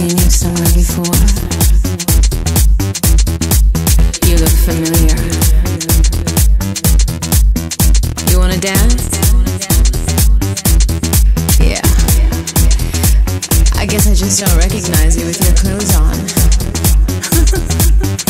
seen you somewhere before. You look familiar. You wanna dance? Yeah. I guess I just don't recognize you with your clothes on.